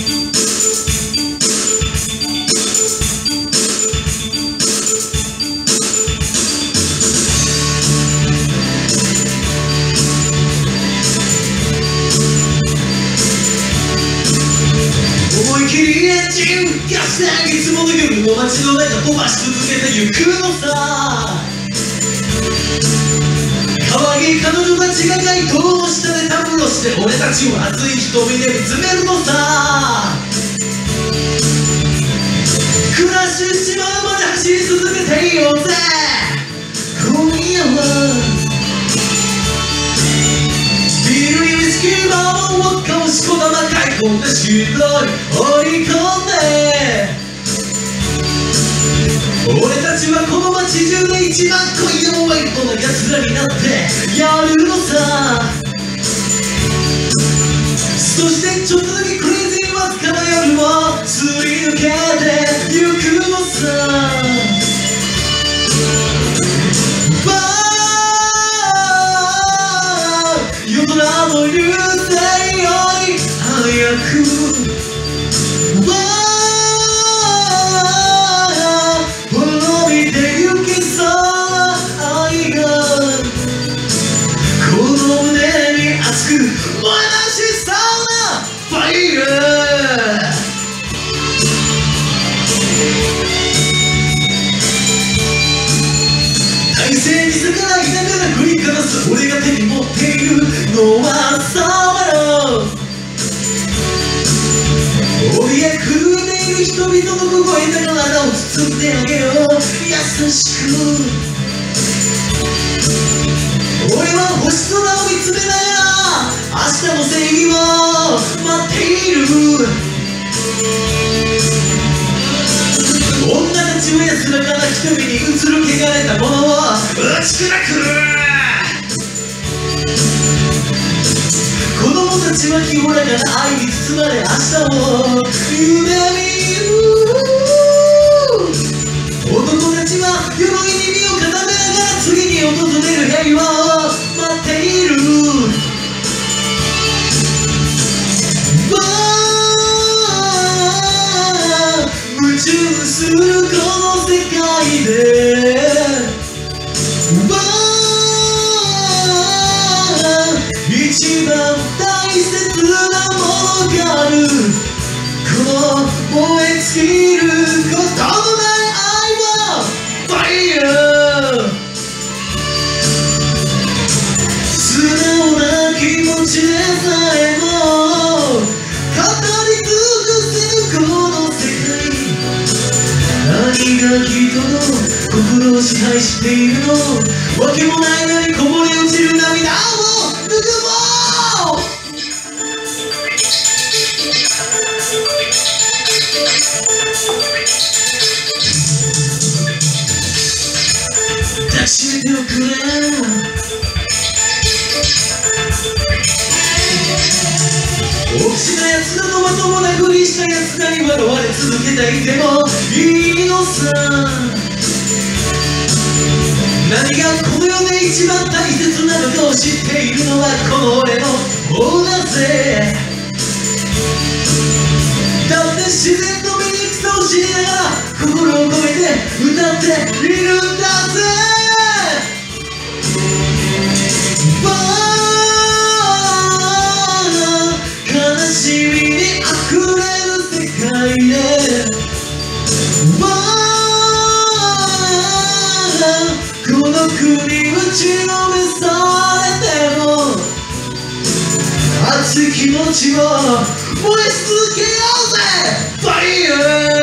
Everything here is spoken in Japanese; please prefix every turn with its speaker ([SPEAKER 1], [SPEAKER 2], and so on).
[SPEAKER 1] 思い切りエンジンガスでいつもの夜の街の中飛ばし続けてゆくのさ。い彼女たちが街灯の下でたむろして俺たちを熱い瞳で見つめるのさ。クラッシュしまうまで走り続けていようぜ。今夜は。ビールにウイスキーバーボンをかもしこだま買い込んでしんどい。追い込んで。俺たちはこの街中で一番恋のワイルドな奴らになってやるのさ。そしてちょっとだけクレイジーわずかな夜をすり抜けてゆくのさ。体勢に逆らいながら振りかざす俺が手に持っているのはサワロ怯え狂っている人々の凍えた体を包んであげよう優しく俺は星空を見つめながら明日の正義を安らかな瞳に映る汚れたものを打ち砕く子供たちは清らかな愛に包まれ明日を夢見る。男たちは鎧に身を固めながら次に訪れる。平和を待っている。夢中する。この世界で。一番大切なものがある。この燃え尽きる。ことのない愛はの心を支配しているのわけもないのにこぼれ落ちる涙を拭くも抱きしめておくれ大きな奴だとまともなふりした奴らに笑われ続けていてもいいのさ何がこの世で一番大切なのかを知っているのはこの俺の方だぜだって自然の醜さを知りながら心を込めて歌っているんだ気持ちを燃え続けようぜファイヤ